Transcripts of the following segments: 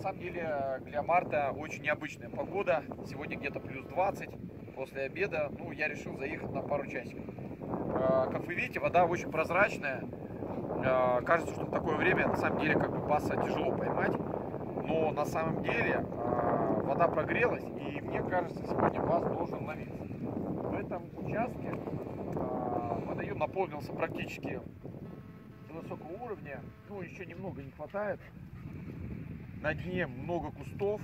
самом деле для марта очень необычная погода. Сегодня где-то плюс 20 после обеда. Ну, я решил заехать на пару часиков. Э, Как вы видите, вода очень прозрачная. Э, Кажется, что в такое время на самом деле как бы баса тяжело поймать. Но на самом деле э, вода прогрелась, и мне кажется, сегодня бас должен ловиться. В этом участке водоем наполнился практически до высокого уровня. Ну, еще немного не хватает. На дне много кустов,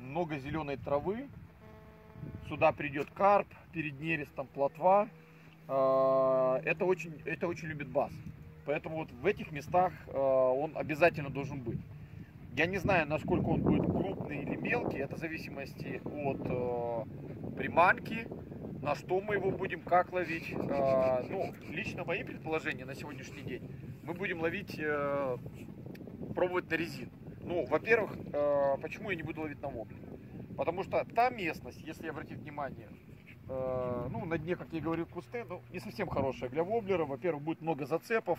много зеленой травы. Сюда придет карп, перед нерестом плотва. Э, Это очень, это очень любит бас. Поэтому вот в этих местах э, он обязательно должен быть. Я не знаю, насколько он будет крупный или мелкий, это в зависимости от э, приманки, на что мы его будем, как ловить. Ну, лично мои предположения на сегодняшний день, мы будем ловить, э, пробовать на резин. Ну, во-первых, э, почему я не буду ловить на вобле? Потому что та местность, если обратить внимание, э, ну, на дне, как я говорил, кусты, ну, не совсем хорошая для воблера. Во-первых, будет много зацепов.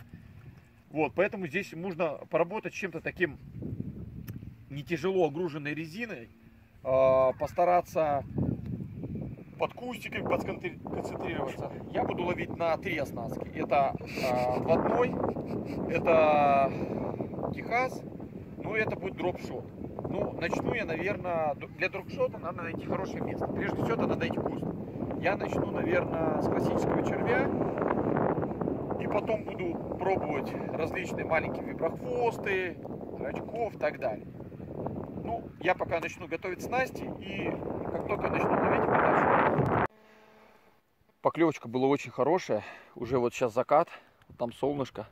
Вот, поэтому здесь нужно поработать чем-то таким не тяжело огруженной резиной, э, постараться под кустиками концентрироваться. Я буду ловить на три оснастки. Это э, отводной, это Техас, ну это будет дропшот. Ну, начну я, наверное, для дропшота надо найти хорошее место. Прежде всего, надо найти куст. Я начну, наверное, с классического червя. И потом буду пробовать различные маленькие виброхвосты, рачков и так далее. Ну, я пока начну готовить снасти, и как только начну ловить, мы дальше. Поклевочка была очень хорошая. Уже вот сейчас закат, там солнышко.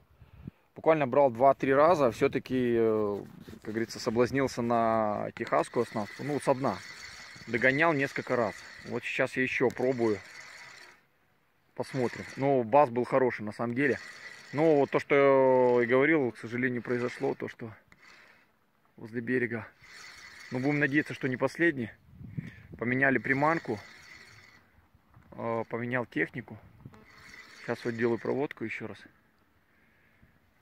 Буквально брал 2-3 раза, все-таки, э, как говорится, соблазнился на техасскую оснастку, ну, со дна. Догонял несколько раз. Вот сейчас я еще пробую. Посмотрим. Но бас был хороший на самом деле. Но вот то, что я и говорил, к сожалению, произошло, то, что возле берега. Но будем надеяться, что не последний. Поменяли приманку. э, Поменял технику. Сейчас вот делаю проводку еще раз.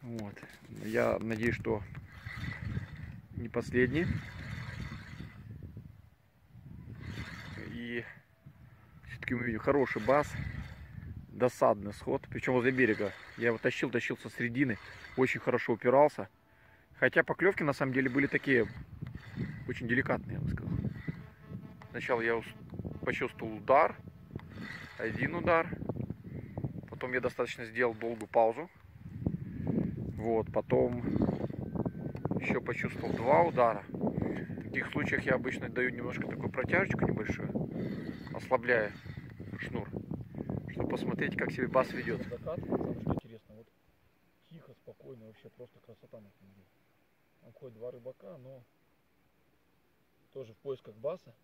Вот. Я надеюсь, что не последний. И все-таки мы видим хороший бас. Досадный сход. Причем возле берега. Я его тащил, тащил со средины. Очень хорошо упирался. Хотя поклевки на самом деле были такие очень деликатные, я бы сказал. Сначала я почувствовал удар. Один удар. Потом я достаточно сделал долгую паузу. Вот, потом еще почувствовал два удара. В таких случаях я обычно даю немножко такую протяжечку небольшую, ослабляя шнур, чтобы посмотреть, как себя бас ведет. Закат, потому что интересно, вот тихо, спокойно, вообще просто красота на самом деле. Там ходят два рыбака, но тоже в поисках баса.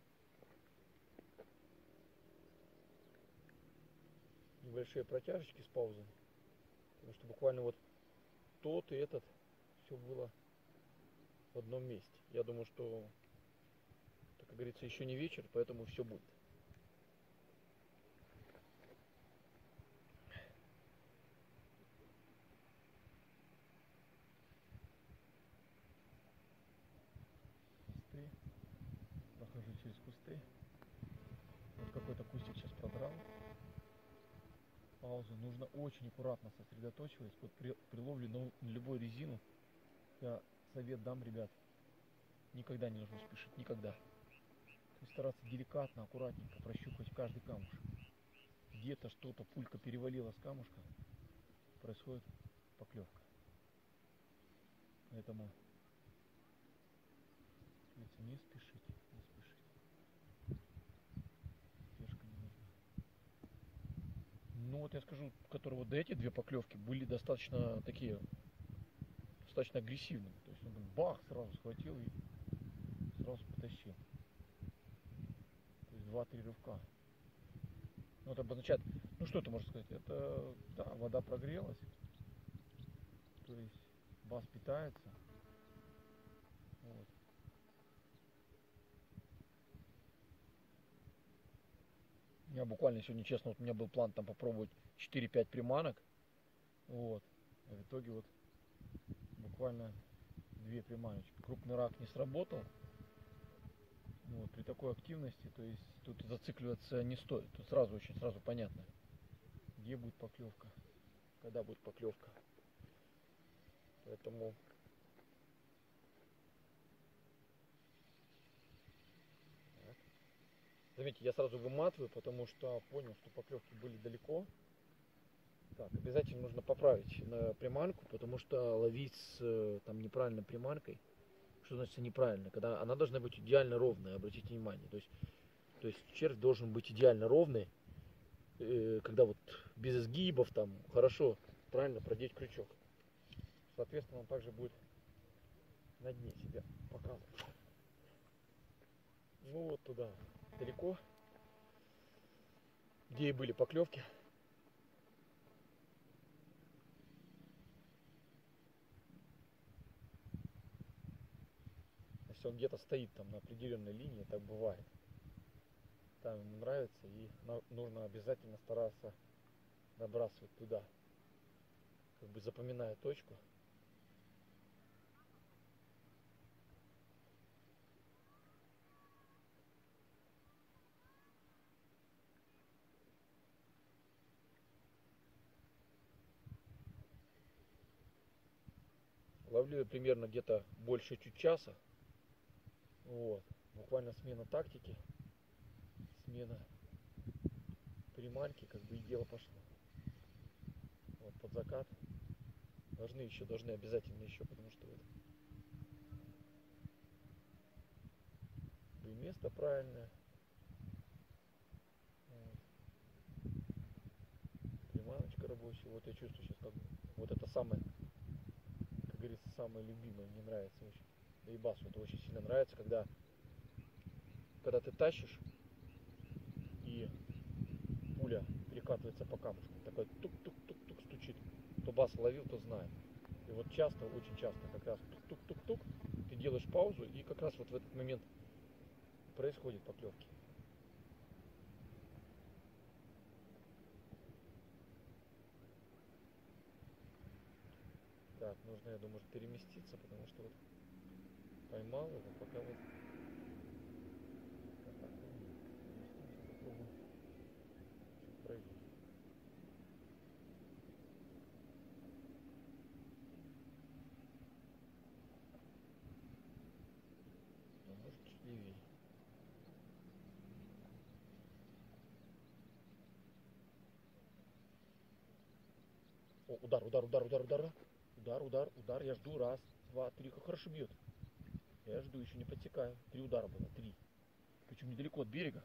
Небольшие протяжечки с паузой. Потому что буквально вот тот и этот все было в одном месте. Я думаю, что, так как говорится, еще не вечер, поэтому все будет. кусты. Прохожу через кусты. Вот какой-то кустик сейчас продрал. Паузу. Нужно очень аккуратно сосредоточиваясь. Вот при, при ловле на, на любую резину я совет дам, ребят. Никогда не нужно спешить. Никогда. То есть стараться деликатно, аккуратненько прощупать каждый камушек. Где-то что-то, пулька перевалила с камушка. Происходит поклевка. Поэтому не спешите. Ну вот я скажу, которые вот эти две поклевки были достаточно такие, достаточно агрессивными. То есть он бах, сразу схватил и сразу потащил. То есть два-три рывка. Ну это обозначает, ну что это можно сказать? Это, да, вода прогрелась. То есть бас питается. Вот. Я буквально сегодня, честно, вот у меня был план там попробовать 4-5 приманок. Вот. А в итоге вот буквально две приманочки. Крупный рак не сработал. Вот, при такой активности, то есть тут зацикливаться не стоит. Тут сразу очень сразу понятно, где будет поклевка, когда будет поклевка. Поэтому Заметьте, я сразу выматываю, потому что понял, что поклевки были далеко. Так, обязательно нужно поправить на приманку, потому что ловить с э, там неправильной приманкой, что значит неправильно, когда она должна быть идеально ровная, обратите внимание. То есть, то есть червь должен быть идеально ровный, э, когда вот без изгибов там хорошо, правильно продеть крючок. Соответственно, он также будет на дне себя показывать. Ну вот туда, далеко, где и были поклевки. Если он где-то стоит там на определенной линии, так бывает. Там ему нравится и нужно обязательно стараться набрасывать туда. Как бы запоминая точку. Ловлю я примерно где-то больше чуть часа. Вот. Буквально смена тактики. Смена приманки, как бы и дело пошло. Вот под закат. Должны еще, должны обязательно еще, потому что вот и место правильное. Вот. Приманочка рабочая. Вот я чувствую сейчас как бы вот это самое, говорится, самое любимое. Мне нравится очень. Басу это очень сильно нравится, когда, когда ты тащишь и пуля перекатывается по камушку. Такой тук-тук-тук-тук стучит. Кто бас ловил, то знает. И вот часто, очень часто как раз тук-тук-тук, ты делаешь паузу, и как раз вот в этот момент происходит поклевки. Так, нужно, я думаю, переместиться, потому что вот поймал его, пока вот... Так, ну. А может чуть левее. О, удар, удар, удар, удар, удар. Удар, удар, удар. Я жду. Раз, два, три. Как хорошо бьет. Я жду, еще не подсекаю. Три удара было. Три. Причем недалеко от берега.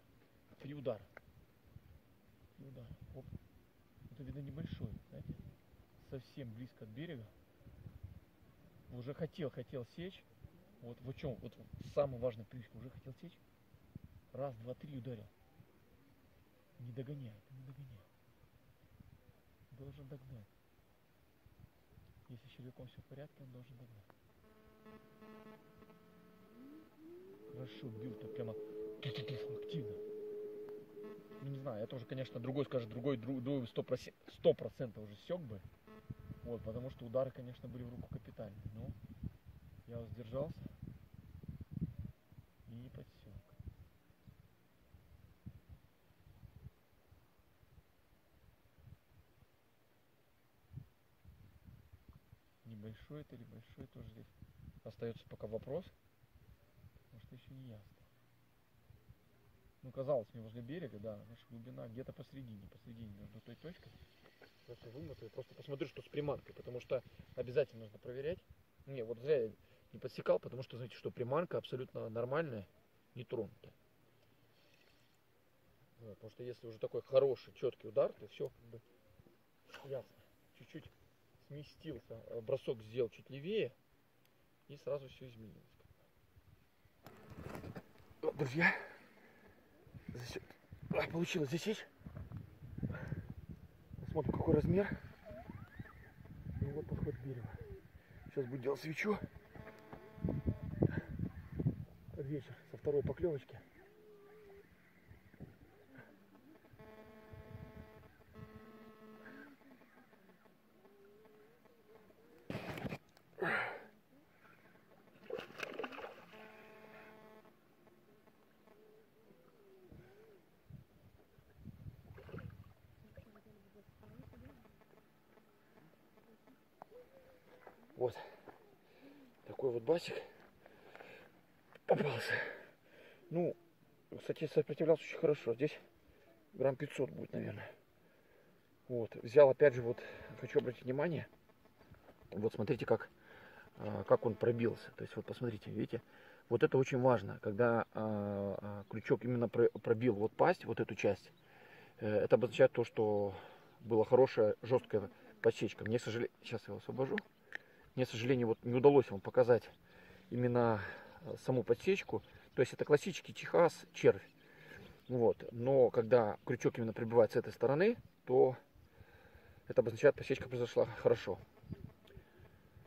Три удара. Три удара. Оп. Это видно небольшой, знаете. Совсем близко от берега. Уже хотел, хотел сечь. Вот в чем, вот самый важный привычка. Уже хотел сечь. Раз, два, три ударил. Не догоняет, не догоняет. Должен догнать. Если с червяком все в порядке, он должен догнать. Хорошо бил так прямо активно. Ну не знаю, это уже, конечно, другой скажет, другой, другой процентов уже сек бы. Вот, потому что удары, конечно, были в руку капитальные. Но я воздержался и не подсек. Небольшой это или большой тоже здесь остается пока вопрос, что еще не ясно. Ну, казалось мне, возле берега, да, наша глубина где-то посередине, посередине между той точкой. Просто вымотаю, просто посмотрю, что с приманкой, потому что обязательно нужно проверять. Не, вот зря я не подсекал, потому что, знаете, что приманка абсолютно нормальная, не тронутая. Вот, потому что если уже такой хороший, четкий удар, то все как бы ясно. Чуть-чуть сместился, а бросок сделал чуть левее, и сразу все изменилось. Вот, друзья, засек... а, получилось засечь. Смотрим, какой размер. И вот подход берегу. Сейчас будет делать свечу. Под вечер со второй поклевочки. Вот. Такой вот басик попался. Ну, кстати, сопротивлялся очень хорошо. Здесь грамм 500 будет, наверное. Вот. Взял опять же, вот, хочу обратить внимание. Вот смотрите, как, а, как он пробился. То есть, вот посмотрите, видите, вот это очень важно, когда а, а, крючок именно пробил вот пасть, вот эту часть. Э, это обозначает то, что была хорошая жесткая подсечка. Мне, к сожалению, сейчас я его освобожу. Мне, к сожалению, вот не удалось вам показать именно э, саму подсечку. То есть это классический Техас червь. Вот. Но когда крючок именно прибывает с этой стороны, то это обозначает, подсечка произошла хорошо.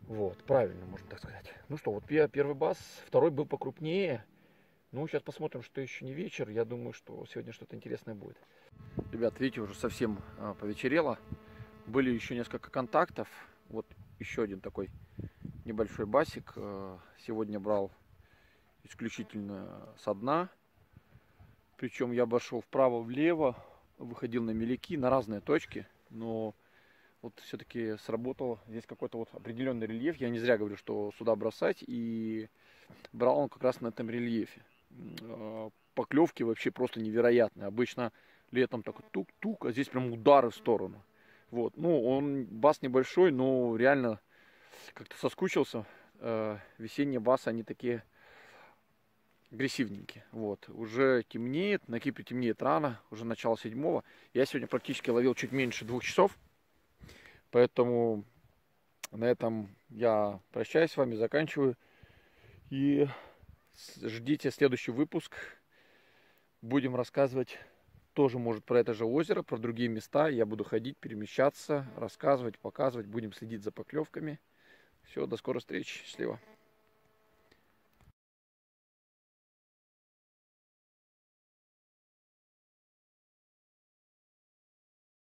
Вот, правильно, можно так сказать. Ну что, вот первый бас, второй был покрупнее. Ну, сейчас посмотрим, что еще не вечер. Я думаю, что сегодня что-то интересное будет. Ребят, видите, уже совсем а, повечерело. Были еще несколько контактов. Вот еще один такой небольшой басик. А, сегодня брал исключительно со дна. Причем я обошел вправо-влево, выходил на меляки, на разные точки. Но вот все-таки сработал здесь какой-то вот определенный рельеф. Я не зря говорю, что сюда бросать. И брал он как раз на этом рельефе. А, поклевки вообще просто невероятные. Обычно летом такой тук-тук, а здесь прям удары в сторону. Вот. Ну, он бас небольшой, но реально как-то соскучился. Э, весенние басы, они такие агрессивненькие. Вот. Уже темнеет, на Кипре темнеет рано, уже начало седьмого. Я сегодня практически ловил чуть меньше двух часов. Поэтому на этом я прощаюсь с вами, заканчиваю. И ждите следующий выпуск. Будем рассказывать тоже, может, про это же озеро, про другие места. Я буду ходить, перемещаться, рассказывать, показывать. Будем следить за поклевками. Все, до скорой встречи. Счастливо.